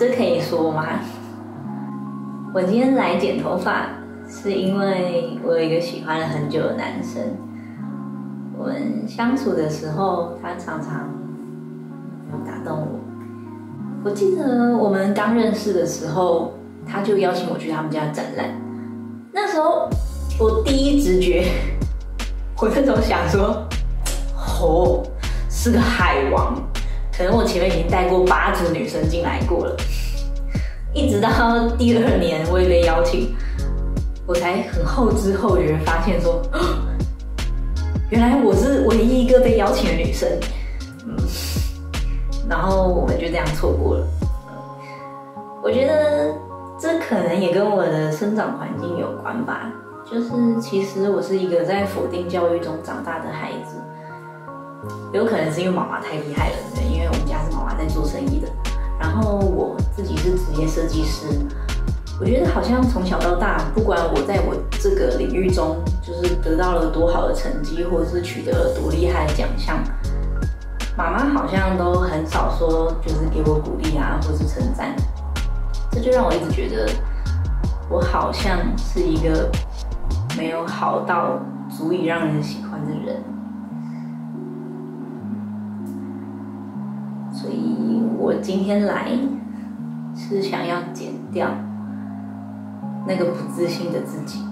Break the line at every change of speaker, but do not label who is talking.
这可以说吗？我今天来剪头发，是因为我有一个喜欢了很久的男生。我们相处的时候，他常常打动我。我记得我们刚认识的时候，他就邀请我去他们家展览。那时候我第一直觉，我那种想说，哦，是个海王。可能我前面已经带过八组女生进来过了，一直到第二年我也被邀请，我才很后知后觉发现说。原来我是唯一一个被邀请的女生，嗯，然后我们就这样错过了。我觉得这可能也跟我的生长环境有关吧。就是其实我是一个在否定教育中长大的孩子，有可能是因为妈妈太厉害了，在做生意的，然后我自己是职业设计师。我觉得好像从小到大，不管我在我这个领域中，就是得到了多好的成绩，或者是取得了多厉害的奖项，妈妈好像都很少说，就是给我鼓励啊，或是称赞。这就让我一直觉得，我好像是一个没有好到足以让人喜欢的人。所以我今天来是想要剪掉。那个不自信的自己。